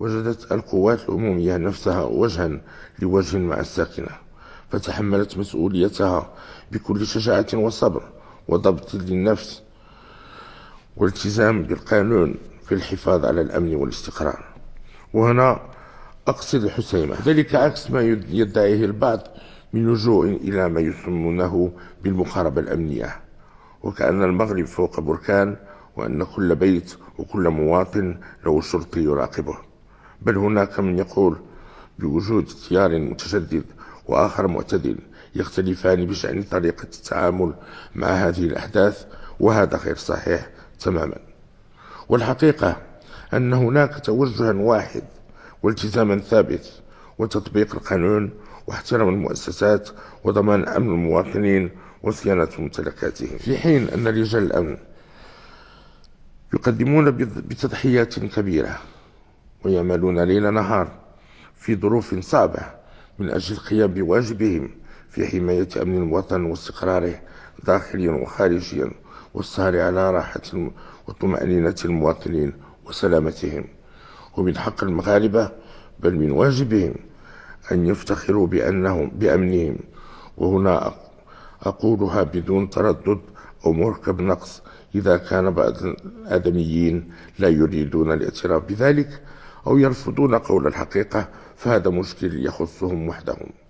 وجدت القوات العمومية نفسها وجها لوجه مع الساكنة فتحملت مسؤوليتها بكل شجاعة وصبر وضبط للنفس والتزام بالقانون في الحفاظ على الأمن والاستقرار. وهنا أقصد الحسيمة ذلك عكس ما يدعيه البعض من لجوء إلى ما يسمونه بالمقاربة الأمنية وكأن المغرب فوق بركان وأن كل بيت وكل مواطن له شرطي يراقبه. بل هناك من يقول بوجود تيار متشدد وآخر معتدل يختلفان بشأن طريقة التعامل مع هذه الأحداث وهذا غير صحيح تماما. والحقيقة أن هناك توجها واحد والتزاما ثابت وتطبيق القانون واحترام المؤسسات وضمان أمن المواطنين وصيانة ممتلكاتهم. في حين أن رجال الأمن يقدمون بتضحيات كبيرة ويعملون ليل نهار في ظروف صعبة من أجل القيام بواجبهم في حماية أمن الوطن واستقراره داخليا وخارجيا والسهر على راحة وطمأنينة المواطنين وسلامتهم. ومن حق المغاربة بل من واجبهم أن يفتخروا بأنهم بأمنهم. وهنا أقولها بدون تردد أو مركب نقص إذا كان بعض الآدميين لا يريدون الاعتراف بذلك أو يرفضون قول الحقيقة فهذا مشكل يخصهم وحدهم.